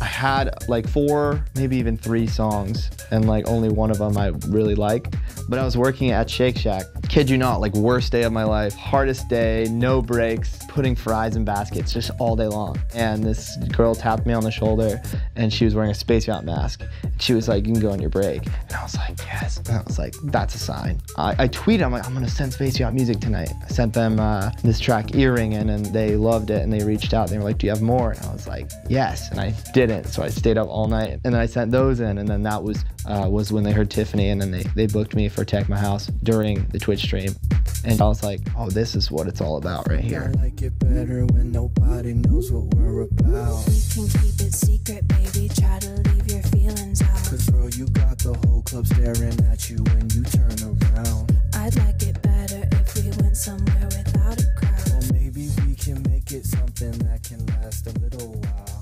I had like four, maybe even three songs, and like only one of them I really like. But I was working at Shake Shack. Kid you not, like worst day of my life, hardest day, no breaks, putting fries in baskets just all day long. And this girl tapped me on the shoulder, and she was wearing a space yacht mask. She was like, "You can go on your break," and I was like, "Yes." And I was like, "That's a sign." I, I tweeted, "I'm like, I'm gonna send Space Yacht music tonight." I sent them uh, this track "Earring" in, and they loved it, and they reached out. And they were like, "Do you have more?" And I was like, "Yes," and I didn't. So I stayed up all night, and then I sent those in, and then that was uh, was when they heard Tiffany, and then they they booked me for Tech My House during the Twitch stream, and I was like, "Oh, this is what it's all about right here." You got the whole club staring at you when you turn around. I'd like it better if we went somewhere without a crowd. Or maybe we can make it something that can last a little while.